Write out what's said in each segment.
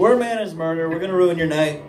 Word Man is murder. We're gonna ruin your night.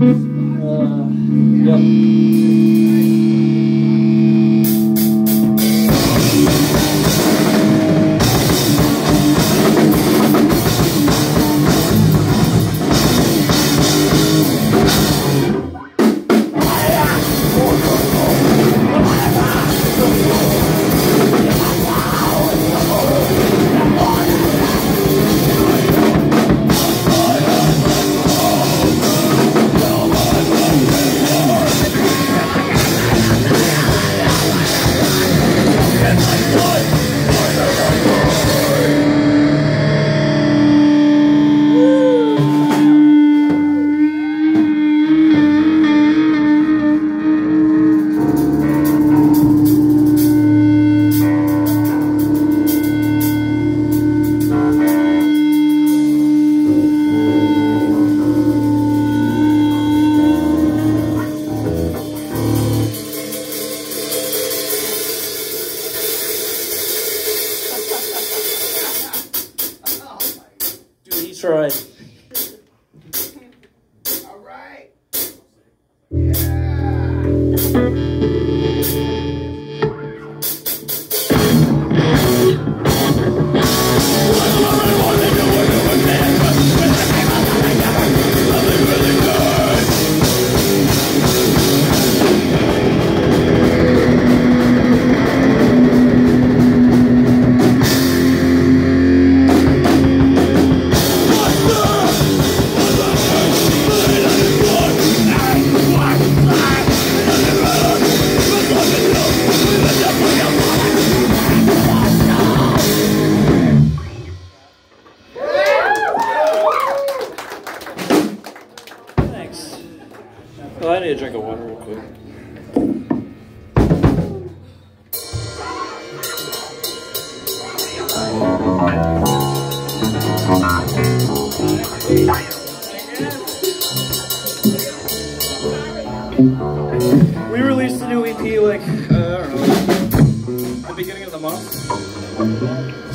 Uh,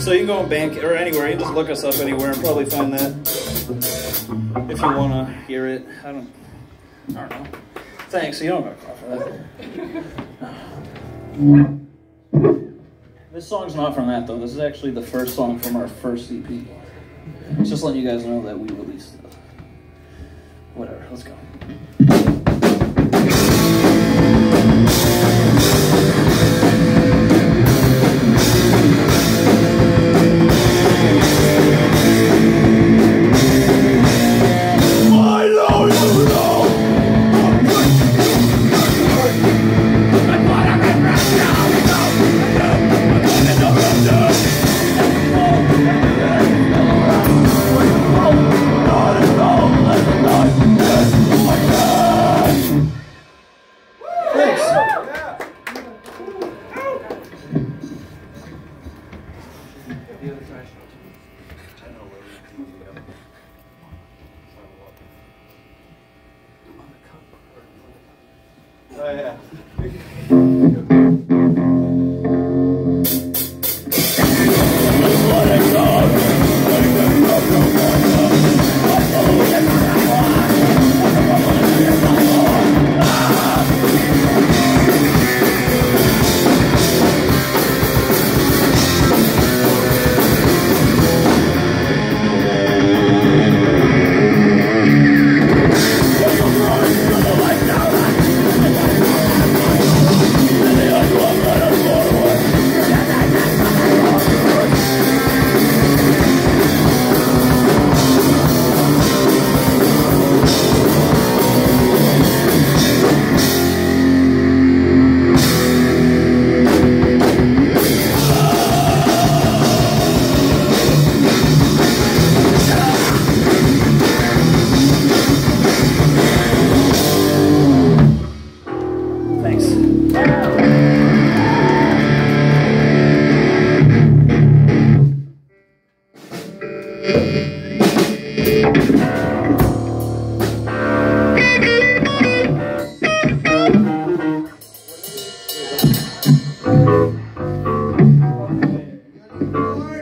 So you go on Bank or anywhere, you just look us up anywhere and probably find that if you want to hear it. I don't, I don't know. Thanks, you don't got to for that. This song's not from that though. This is actually the first song from our first EP. Just letting you guys know that we released it. Whatever, let's go. Thanks.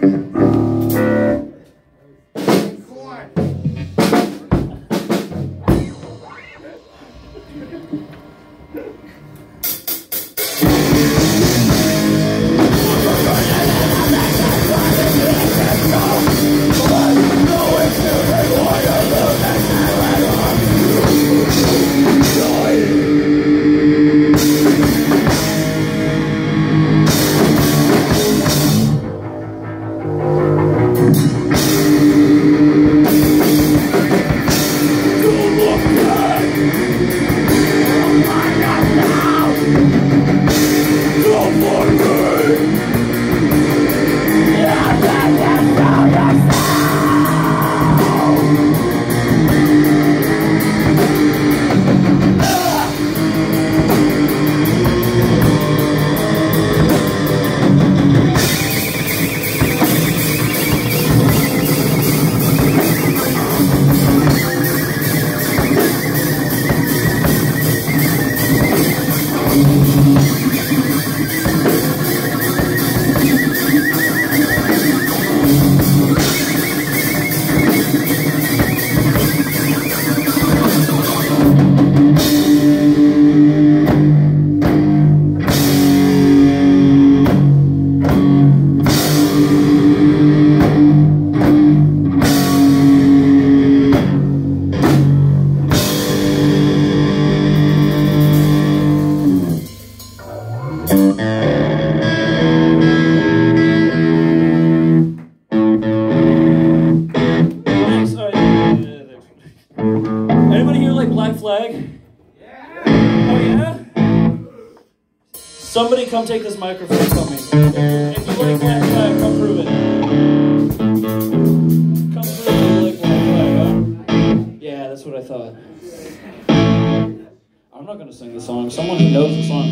Come take this microphone from me. If you like Black Flag, come prove it. Come prove you like Black Flag. Huh? Yeah, that's what I thought. I'm not to sing the song. Someone who knows the song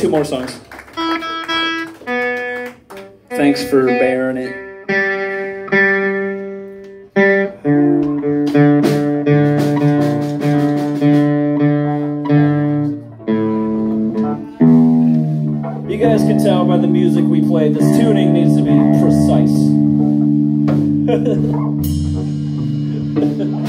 two more songs. Thanks for bearing it. You guys can tell by the music we played, this tuning needs to be precise.